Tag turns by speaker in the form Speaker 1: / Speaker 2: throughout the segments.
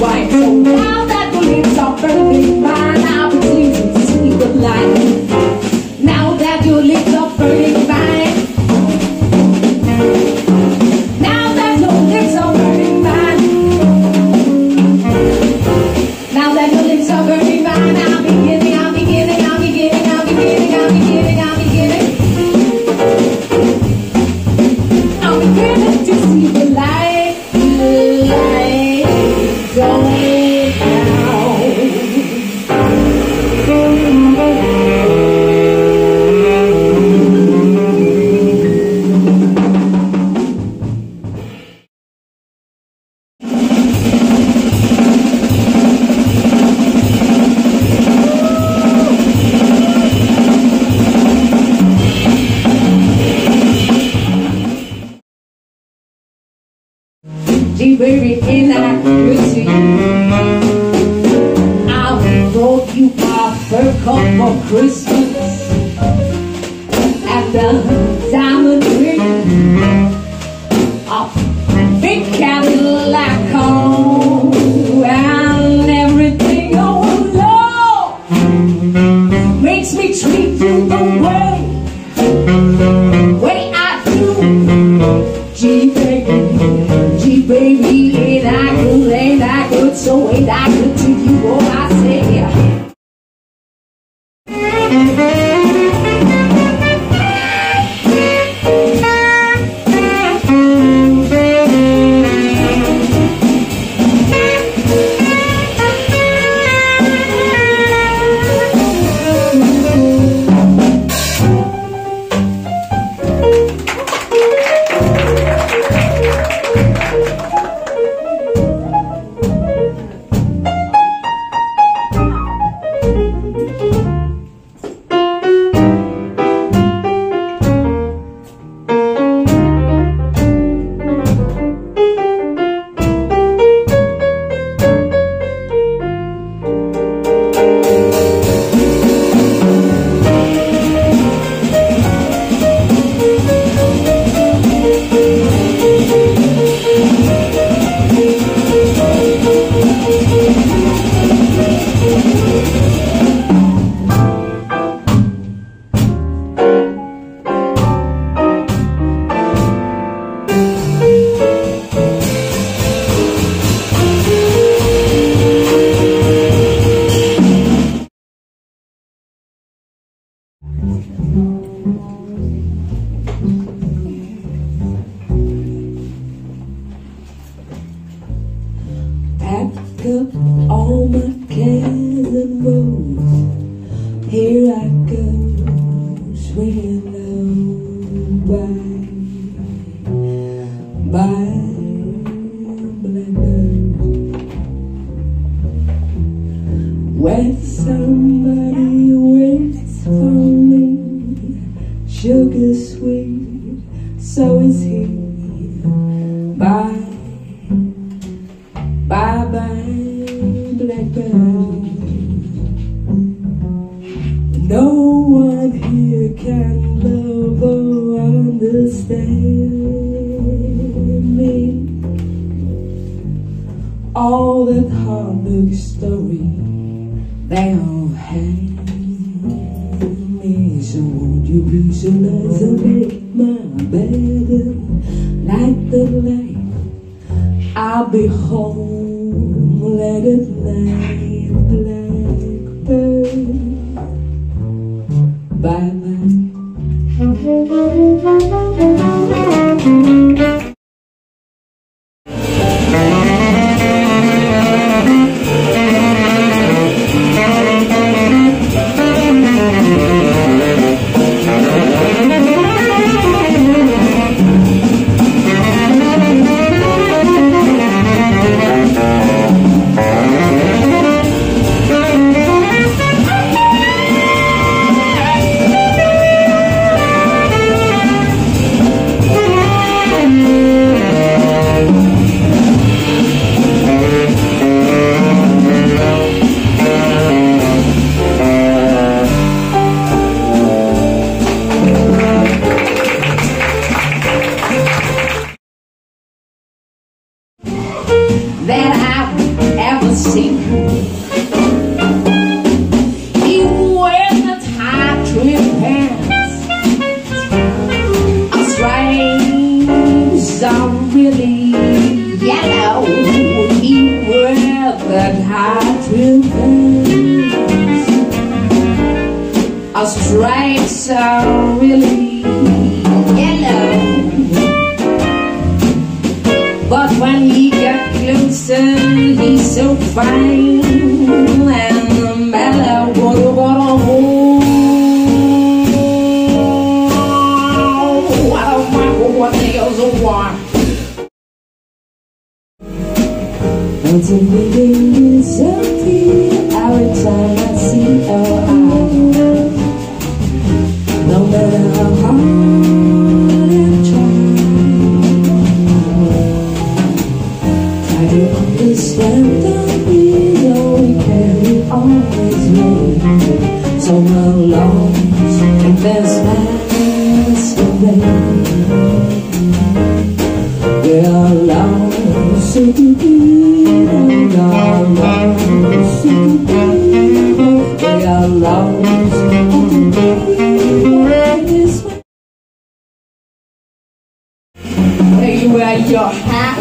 Speaker 1: white. Coat for Christmas and a diamond ring, a big Cadillac on, and everything. Oh Lord, makes me treat you the way, way I do. Baby, baby, ain't I good, I good, so I good to you, oh, I say. Low by, by blackbird. When somebody waits for me, sugar sweet, so is he. Bye. Bye bye, blackbird. No one here can love understand me. All that heartbreak story they all hang me. So won't you be so nice and make my bed like the light? I'll be home late at night, blackbird. Bye bye. broken things A stripes are really. Yellow. But when he got closer he's so fine. And mellow What, what, what, Until we get inside so alone in this you wear your hat,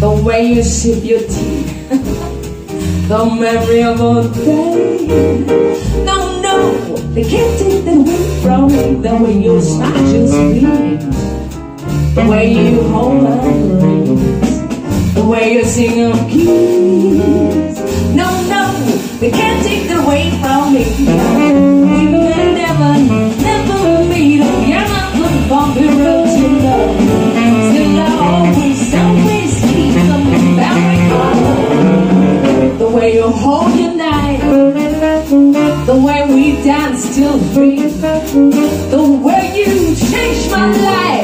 Speaker 1: the way you sip your tea, the memory of a day. No, no, they can't take that away from me. The way you start your scream, the way you hold my the way you sing of keys. No, no, they can't take that away from me. Three, the way you changed my life.